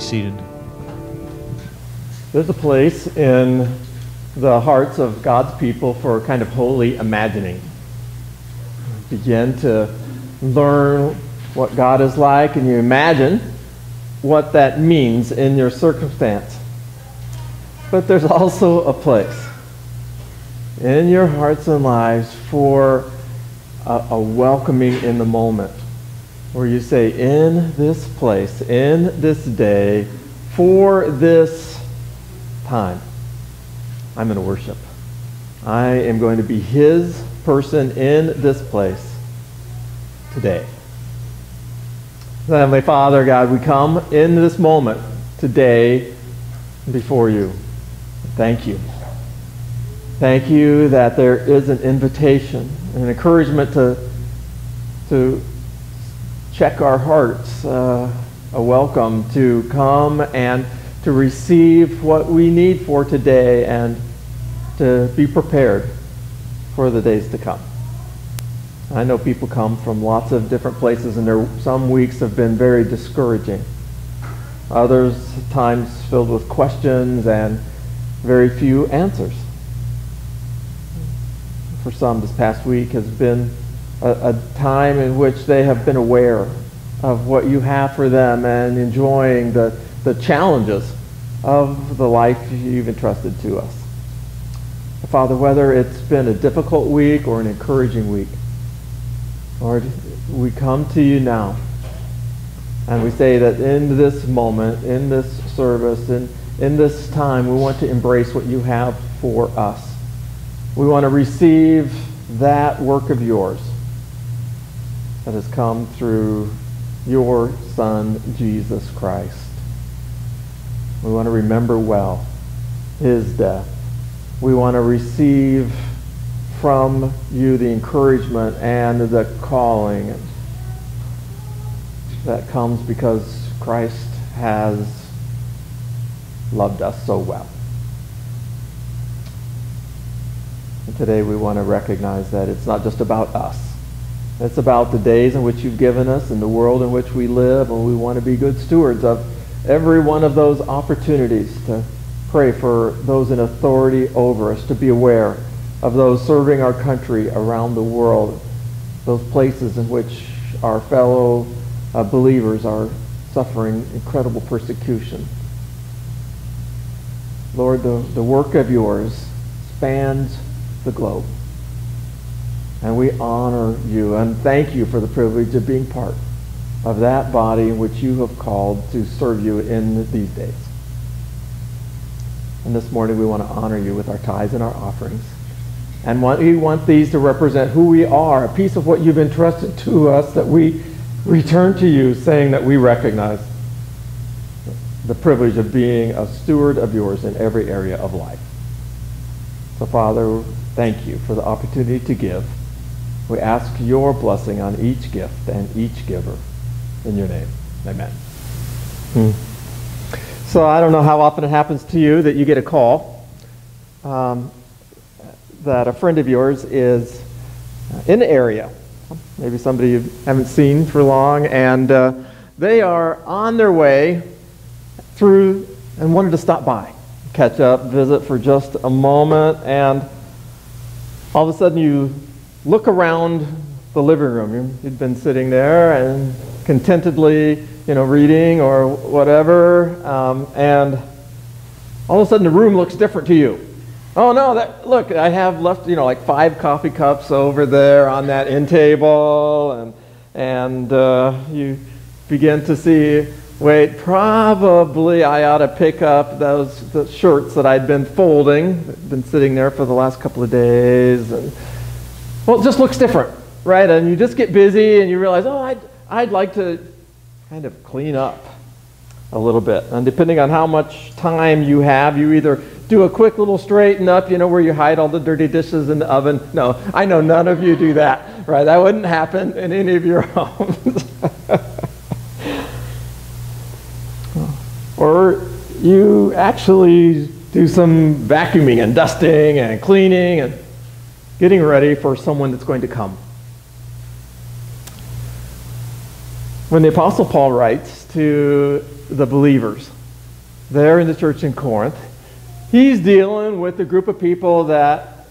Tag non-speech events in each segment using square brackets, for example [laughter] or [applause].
seated. There's a place in the hearts of God's people for kind of holy imagining. Begin to learn what God is like, and you imagine what that means in your circumstance. But there's also a place in your hearts and lives for a, a welcoming in the moment where you say, In this place, in this day, for this time, I'm going to worship. I am going to be His person in this place today. Heavenly Father, God, we come in this moment today before you. Thank you. Thank you that there is an invitation, an encouragement to, to check our hearts, uh, a welcome to come and to receive what we need for today and to be prepared for the days to come. I know people come from lots of different places, and there, some weeks have been very discouraging. Others times filled with questions and very few answers. For some, this past week has been a, a time in which they have been aware of what you have for them and enjoying the, the challenges of the life you've entrusted to us. Father, whether it's been a difficult week or an encouraging week, Lord, we come to you now and we say that in this moment, in this service, in, in this time, we want to embrace what you have for us. We want to receive that work of yours that has come through your Son, Jesus Christ. We want to remember well his death. We want to receive from you the encouragement and the calling that comes because Christ has loved us so well. And today we want to recognize that it's not just about us. It's about the days in which you've given us and the world in which we live, and we want to be good stewards of every one of those opportunities to pray for those in authority over us, to be aware of those serving our country around the world, those places in which our fellow uh, believers are suffering incredible persecution. Lord, the, the work of yours spans the globe. And we honor you and thank you for the privilege of being part of that body in which you have called to serve you in these days. And this morning we want to honor you with our tithes and our offerings. And we want these to represent who we are, a piece of what you've entrusted to us that we return to you, saying that we recognize the privilege of being a steward of yours in every area of life. So, Father, thank you for the opportunity to give. We ask your blessing on each gift and each giver. In your name, amen. Hmm. So, I don't know how often it happens to you that you get a call. Um, that a friend of yours is in the area, maybe somebody you haven't seen for long, and uh, they are on their way through and wanted to stop by, catch up, visit for just a moment, and all of a sudden you look around the living room. You'd been sitting there and contentedly, you know, reading or whatever, um, and all of a sudden the room looks different to you. Oh no, that, look, I have left, you know, like five coffee cups over there on that end table, and, and uh, you begin to see, wait, probably I ought to pick up those shirts that I'd been folding, been sitting there for the last couple of days, and well, it just looks different, right? And you just get busy and you realize, oh, I'd, I'd like to kind of clean up a little bit. And depending on how much time you have, you either do a quick little straighten up, you know, where you hide all the dirty dishes in the oven. No, I know none of you do that, right? That wouldn't happen in any of your [laughs] homes. or you actually do some vacuuming and dusting and cleaning and getting ready for someone that's going to come. When the Apostle Paul writes to the believers there in the church in Corinth, he's dealing with a group of people that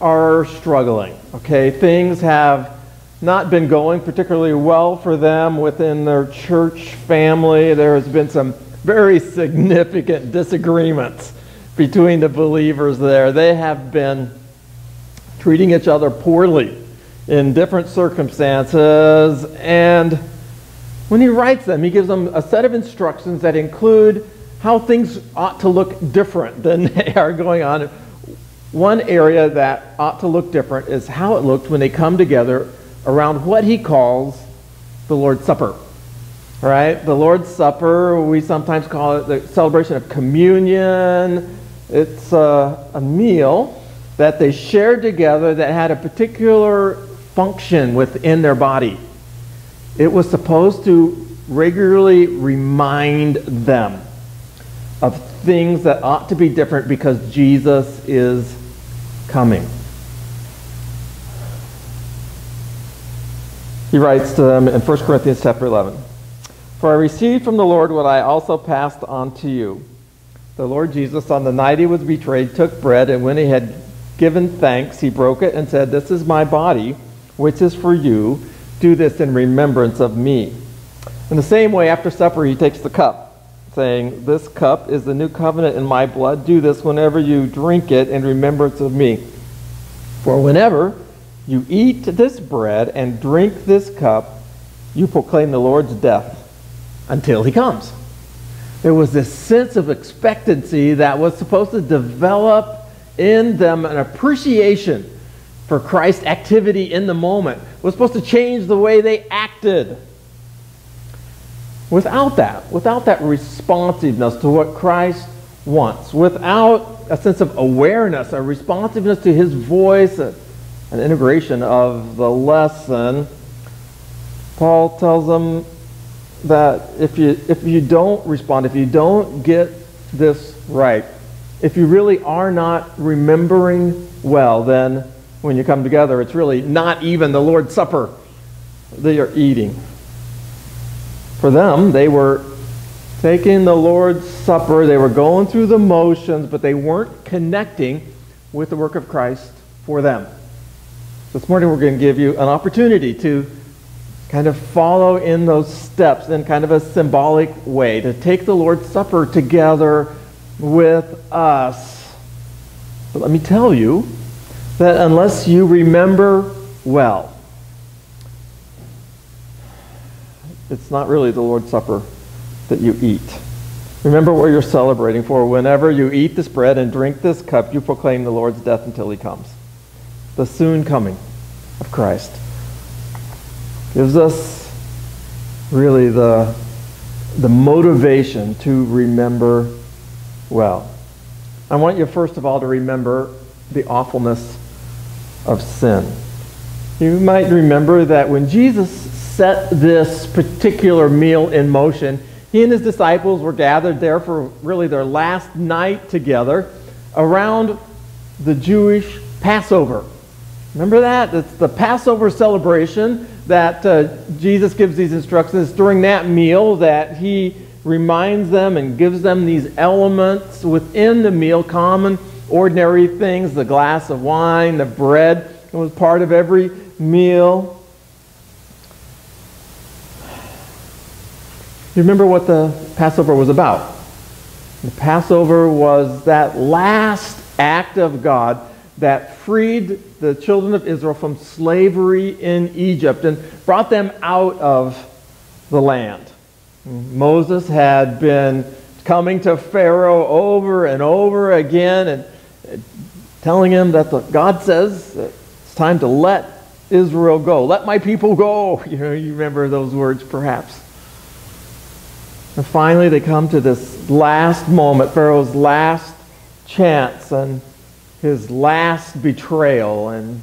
are struggling. Okay, things have not been going particularly well for them within their church family. There has been some very significant disagreements between the believers there. They have been treating each other poorly in different circumstances. And when he writes them, he gives them a set of instructions that include how things ought to look different than [laughs] they are going on. One area that ought to look different is how it looked when they come together around what he calls the Lord's Supper. Right? The Lord's Supper, we sometimes call it the celebration of communion. It's a, a meal that they shared together that had a particular function within their body. It was supposed to regularly remind them of things that ought to be different because Jesus is coming. He writes to them in 1 Corinthians chapter 11 For I received from the Lord what I also passed on to you. The Lord Jesus, on the night he was betrayed, took bread, and when he had given thanks, he broke it and said, This is my body, which is for you. Do this in remembrance of me. In the same way, after supper, he takes the cup, saying, This cup is the new covenant in my blood. Do this whenever you drink it in remembrance of me. For whenever you eat this bread and drink this cup, you proclaim the Lord's death until he comes. There was this sense of expectancy that was supposed to develop in them an appreciation for Christ's activity in the moment. Was supposed to change the way they acted. Without that, without that responsiveness to what Christ wants, without a sense of awareness, a responsiveness to his voice, an integration of the lesson, Paul tells them that if you, if you don't respond, if you don't get this right, if you really are not remembering well, then when you come together, it's really not even the Lord's Supper they are eating. For them, they were taking the Lord's Supper, they were going through the motions, but they weren't connecting with the work of Christ for them. This morning, we're going to give you an opportunity to kind of follow in those steps in kind of a symbolic way, to take the Lord's Supper together with us. But let me tell you that unless you remember well, it's not really the Lord's Supper that you eat. Remember what you're celebrating for. Whenever you eat this bread and drink this cup, you proclaim the Lord's death until he comes. The soon coming of Christ gives us really the, the motivation to remember well. I want you first of all to remember the awfulness of sin. You might remember that when Jesus set this particular meal in motion, he and his disciples were gathered there for really their last night together around the Jewish Passover. Remember that? It's the Passover celebration that uh, Jesus gives these instructions during that meal that he reminds them and gives them these elements within the meal, common, ordinary things, the glass of wine, the bread, it was part of every meal. You remember what the Passover was about? The Passover was that last act of God that freed the children of Israel from slavery in Egypt and brought them out of the land. Moses had been coming to Pharaoh over and over again and telling him that the, God says it's time to let Israel go. Let my people go. [laughs] You know, you remember those words perhaps. And finally, they come to this last moment, Pharaoh's last chance and his last betrayal. And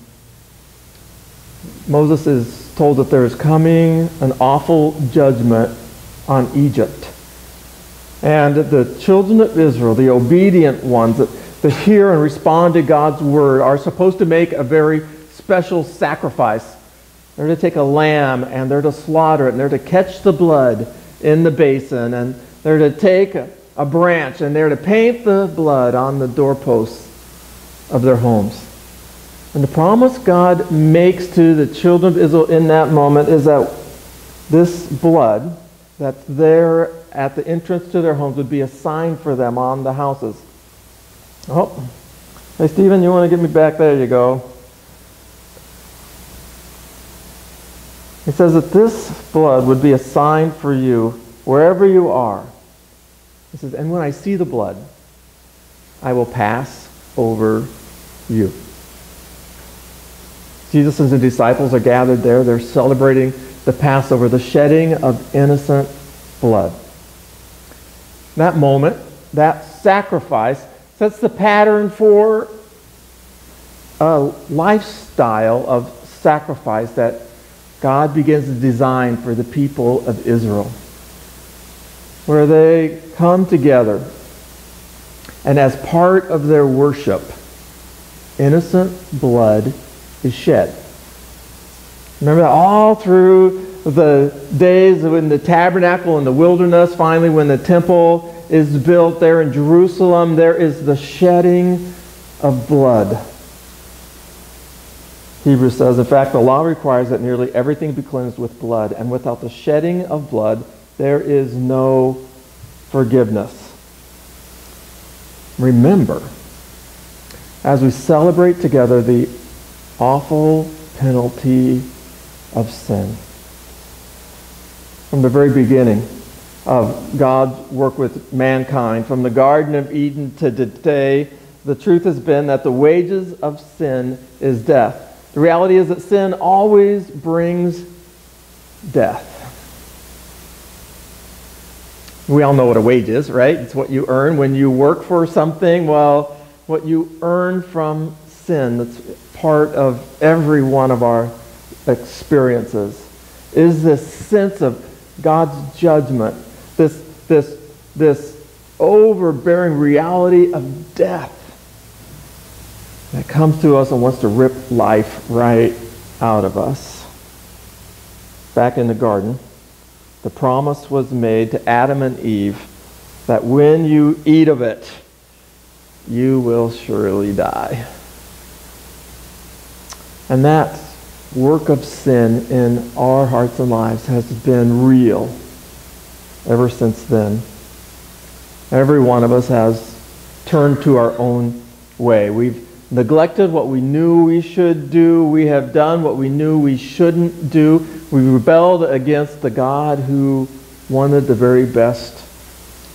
Moses is told that there is coming an awful judgment on Egypt. And the children of Israel, the obedient ones that, that hear and respond to God's word, are supposed to make a very special sacrifice. They're to take a lamb and they're to slaughter it and they're to catch the blood in the basin and they're to take a, a branch and they're to paint the blood on the doorposts of their homes. And the promise God makes to the children of Israel in that moment is that this blood that's there at the entrance to their homes would be a sign for them on the houses. Oh, hey, Stephen, you want to get me back? There you go. He says that this blood would be a sign for you wherever you are. He says, and when I see the blood, I will pass over you. Jesus and the disciples are gathered there. They're celebrating the Passover, the shedding of innocent blood. That moment, that sacrifice, sets the pattern for a lifestyle of sacrifice that God begins to design for the people of Israel, where they come together and as part of their worship, innocent blood is shed. Remember that all through the days in the tabernacle in the wilderness, finally when the temple is built there in Jerusalem, there is the shedding of blood. Hebrews says, in fact, the law requires that nearly everything be cleansed with blood, and without the shedding of blood, there is no forgiveness. Remember, as we celebrate together the awful penalty of sin. From the very beginning of God's work with mankind, from the Garden of Eden to today, the truth has been that the wages of sin is death. The reality is that sin always brings death. We all know what a wage is, right? It's what you earn when you work for something. Well, what you earn from sin, that's part of every one of our experiences, is this sense of God's judgment, this, this, this overbearing reality of death that comes to us and wants to rip life right out of us. Back in the garden, the promise was made to Adam and Eve that when you eat of it, you will surely die. And that work of sin in our hearts and lives has been real ever since then. Every one of us has turned to our own way. We've neglected what we knew we should do. We have done what we knew we shouldn't do. We rebelled against the God who wanted the very best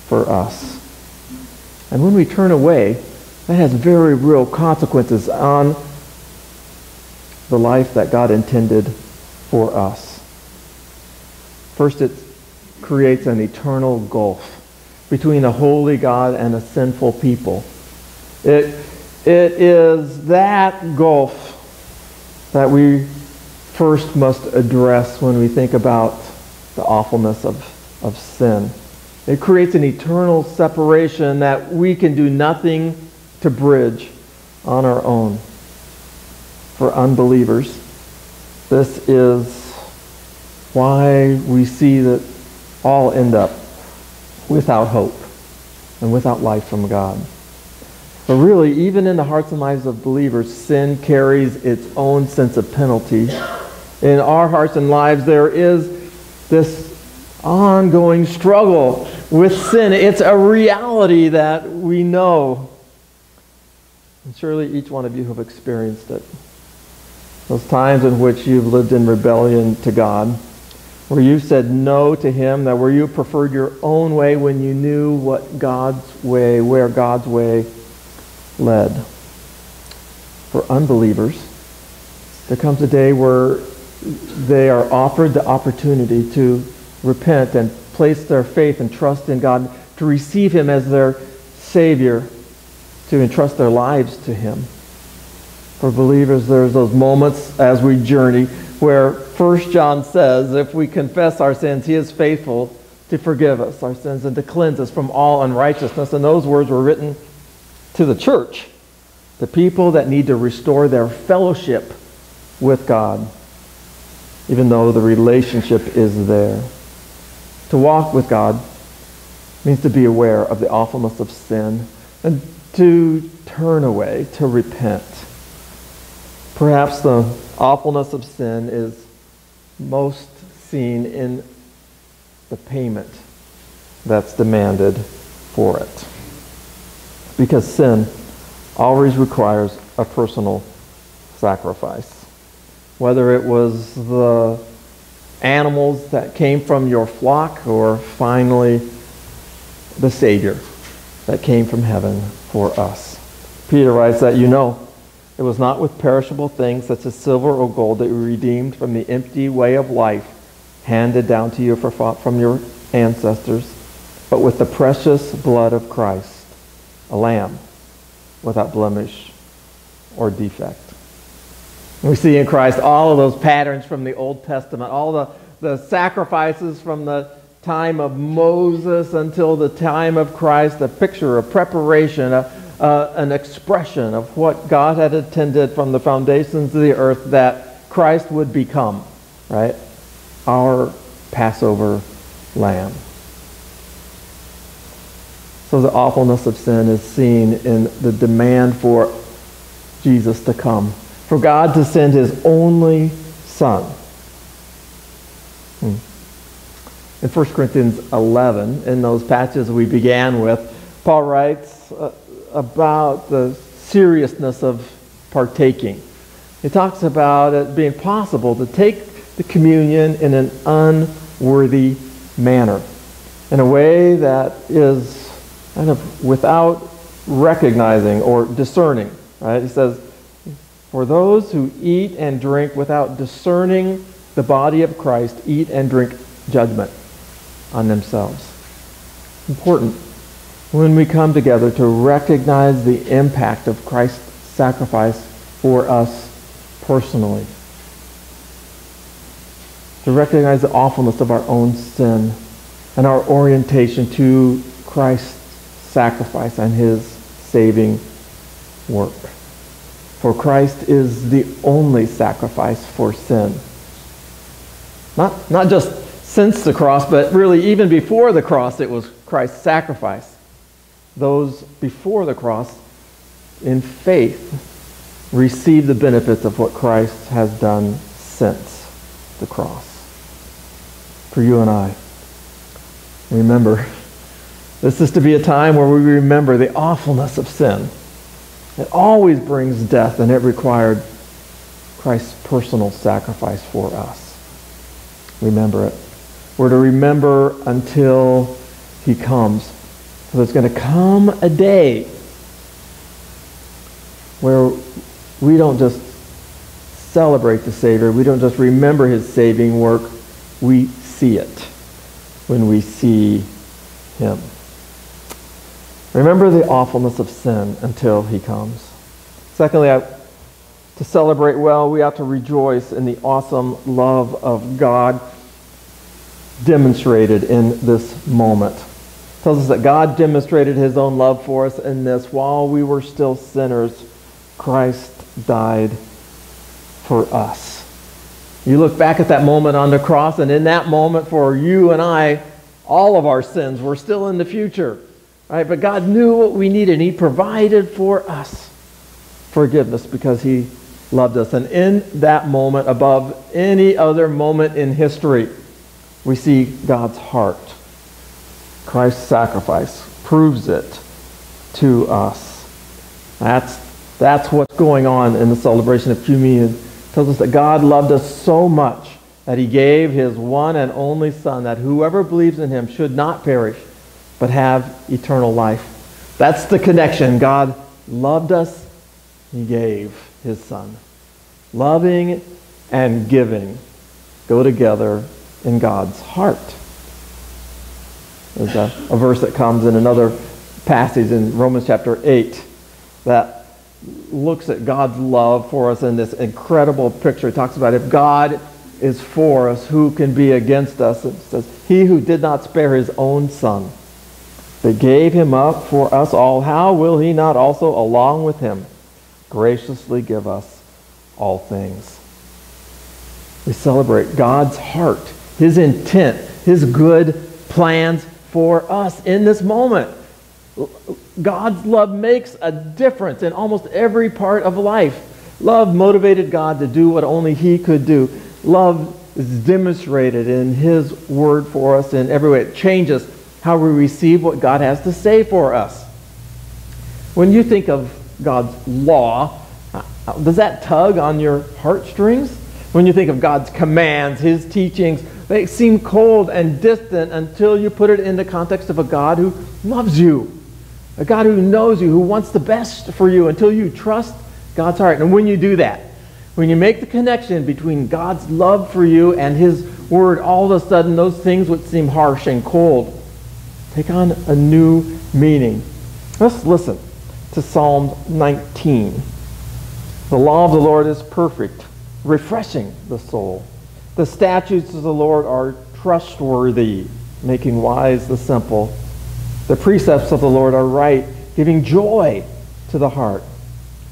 for us. And when we turn away, that has very real consequences on the life that God intended for us. First, it creates an eternal gulf between a holy God and a sinful people. It it is that gulf that we first must address when we think about the awfulness of, of sin. It creates an eternal separation that we can do nothing to bridge on our own. For unbelievers, this is why we see that all end up without hope and without life from God. But really, even in the hearts and lives of believers, sin carries its own sense of penalty. In our hearts and lives, there is this ongoing struggle with sin. It's a reality that we know. And surely each one of you have experienced it. Those times in which you've lived in rebellion to God, where you said no to Him, that where you preferred your own way when you knew what God's way, where God's way led. For unbelievers, there comes a day where they are offered the opportunity to repent and place their faith and trust in God, to receive Him as their Savior, to entrust their lives to Him. For believers, there's those moments as we journey where First John says, if we confess our sins, He is faithful to forgive us our sins and to cleanse us from all unrighteousness. And those words were written to the church, the people that need to restore their fellowship with God, even though the relationship is there. To walk with God means to be aware of the awfulness of sin and to turn away, to repent. Perhaps the awfulness of sin is most seen in the payment that's demanded for it. Because sin always requires a personal sacrifice. Whether it was the animals that came from your flock, or finally the Savior that came from heaven for us. Peter writes that you know it was not with perishable things such as silver or gold that you redeemed from the empty way of life handed down to you from your ancestors, but with the precious blood of Christ, a lamb without blemish or defect. We see in Christ all of those patterns from the Old Testament, all the, the sacrifices from the time of Moses until the time of Christ, a picture, a preparation, a, uh, an expression of what God had intended from the foundations of the earth that Christ would become, right? Our Passover lamb. So the awfulness of sin is seen in the demand for Jesus to come for God to send his only Son. Hmm. In 1 Corinthians 11, in those passages we began with, Paul writes uh, about the seriousness of partaking. He talks about it being possible to take the communion in an unworthy manner, in a way that is kind of without recognizing or discerning. Right? He says, for those who eat and drink without discerning the body of Christ eat and drink judgment on themselves. Important when we come together to recognize the impact of Christ's sacrifice for us personally. To recognize the awfulness of our own sin and our orientation to Christ's sacrifice and his saving work. For Christ is the only sacrifice for sin. Not, not just since the cross, but really even before the cross, it was Christ's sacrifice. Those before the cross, in faith, receive the benefits of what Christ has done since the cross. For you and I, remember, [laughs] this is to be a time where we remember the awfulness of sin it always brings death, and it required Christ's personal sacrifice for us. Remember it. We're to remember until he comes. So there's going to come a day where we don't just celebrate the Savior, we don't just remember his saving work, we see it when we see him. Remember the awfulness of sin until he comes. Secondly, I, to celebrate well, we ought to rejoice in the awesome love of God demonstrated in this moment. Tells us that God demonstrated his own love for us in this. While we were still sinners, Christ died for us. You look back at that moment on the cross, and in that moment for you and I, all of our sins were still in the future. Right? But God knew what we needed, and He provided for us forgiveness because He loved us. And in that moment, above any other moment in history, we see God's heart. Christ's sacrifice proves it to us. That's, that's what's going on in the celebration of communion. It tells us that God loved us so much that he gave his one and only Son, that whoever believes in him should not perish, but have eternal life. That's the connection. God loved us, he gave his Son. Loving and giving go together in God's heart. There's a, a verse that comes in another passage in Romans chapter 8 that looks at God's love for us in this incredible picture. It talks about if God is for us, who can be against us? It says, He who did not spare his own son, but gave him up for us all, how will he not also, along with him, graciously give us all things? We celebrate God's heart, his intent, his good plans for us in this moment. God's love makes a difference in almost every part of life. Love motivated God to do what only He could do. Love is demonstrated in His word for us in every way. It changes how we receive what God has to say for us. When you think of God's law, uh, does that tug on your heartstrings? When you think of God's commands, His teachings, they seem cold and distant until you put it in the context of a God who loves you a God who knows you, who wants the best for you until you trust God's heart. And when you do that, when you make the connection between God's love for you and His Word, all of a sudden those things which seem harsh and cold take on a new meaning. Let's listen to Psalm 19. The law of the Lord is perfect, refreshing the soul. The statutes of the Lord are trustworthy, making wise the simple. The precepts of the Lord are right, giving joy to the heart.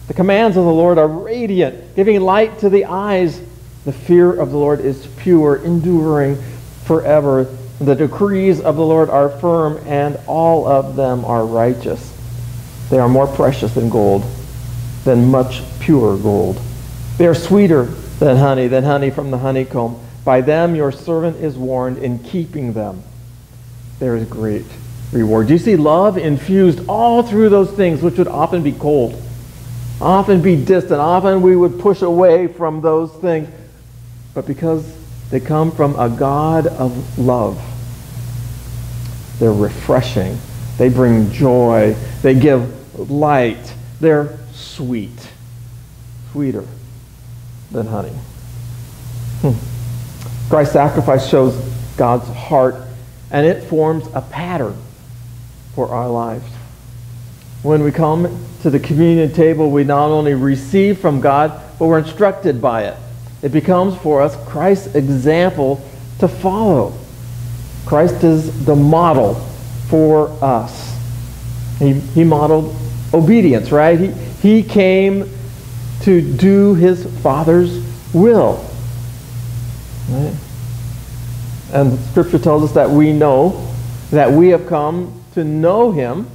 The commands of the Lord are radiant, giving light to the eyes. The fear of the Lord is pure, enduring forever. The decrees of the Lord are firm, and all of them are righteous. They are more precious than gold, than much pure gold. They are sweeter than honey, than honey from the honeycomb. By them your servant is warned in keeping them. There is great reward. Do you see love infused all through those things which would often be cold, often be distant, often we would push away from those things. But because they come from a God of love, they're refreshing. They bring joy. They give light. They're sweet, sweeter than honey. Hmm. Christ's sacrifice shows God's heart, and it forms a pattern for our lives. When we come to the communion table, we not only receive from God, but we're instructed by it. It becomes for us Christ's example to follow. Christ is the model for us. He, he modeled obedience, right? He, he came to do his Father's will. Right? And Scripture tells us that we know that we have come to know him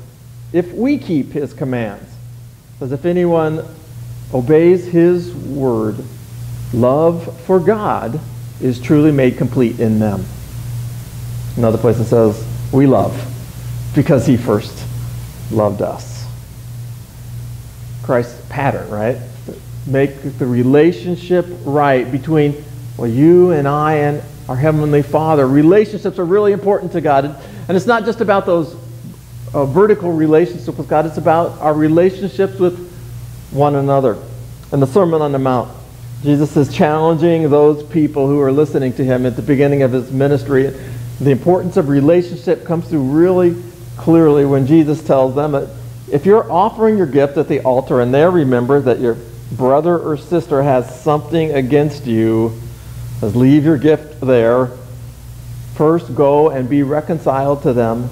if we keep his commands. Because if anyone obeys his word, love for God is truly made complete in them. Another place it says, we love because he first loved us. Christ's pattern, right? Make the relationship right between well, you and I and our Heavenly Father. Relationships are really important to God. And it's not just about those a vertical relationships with God. It's about our relationships with one another. In the Sermon on the Mount, Jesus is challenging those people who are listening to him at the beginning of his ministry. The importance of relationship comes through really clearly when Jesus tells them that if you're offering your gift at the altar and there remember that your brother or sister has something against you, leave your gift there. First go and be reconciled to them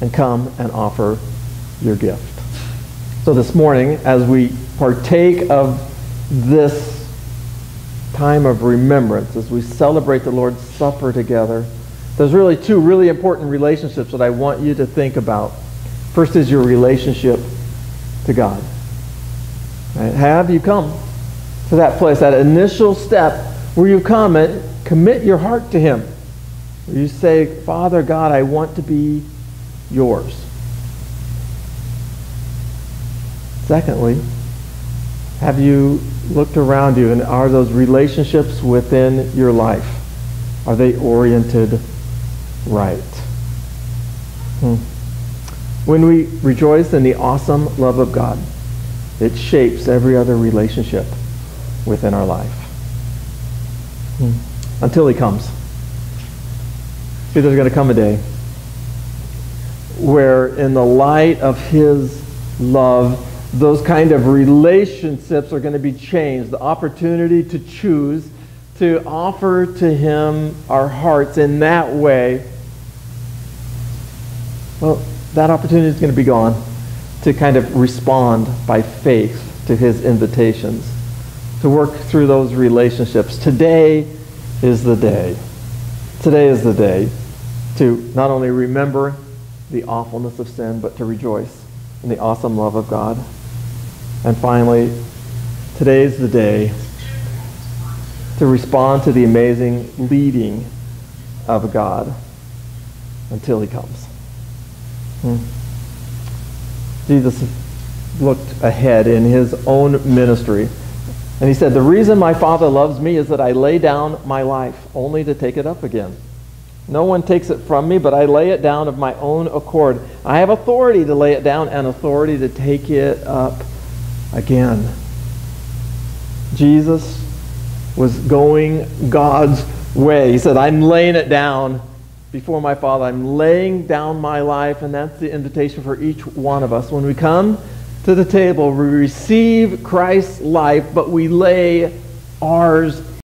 and come and offer your gift. So this morning, as we partake of this time of remembrance, as we celebrate the Lord's Supper together, there's really two really important relationships that I want you to think about. First is your relationship to God. Right? Have you come to that place, that initial step where you come and commit your heart to Him? Where you say, Father God, I want to be yours. Secondly, have you looked around you and are those relationships within your life, are they oriented right? Hmm. When we rejoice in the awesome love of God, it shapes every other relationship within our life. Hmm. Until he comes. See, there's going to come a day where in the light of his love, those kind of relationships are going to be changed. The opportunity to choose to offer to Him our hearts in that way, well, that opportunity is going to be gone to kind of respond by faith to His invitations, to work through those relationships. Today is the day. Today is the day to not only remember the awfulness of sin, but to rejoice in the awesome love of God. And finally, today is the day to respond to the amazing leading of God until he comes. Hmm. Jesus looked ahead in his own ministry. And he said, The reason my Father loves me is that I lay down my life only to take it up again. No one takes it from me, but I lay it down of my own accord. I have authority to lay it down and authority to take it up again. Jesus was going God's way. He said, I'm laying it down before my Father. I'm laying down my life, and that's the invitation for each one of us. When we come to the table, we receive Christ's life, but we lay ours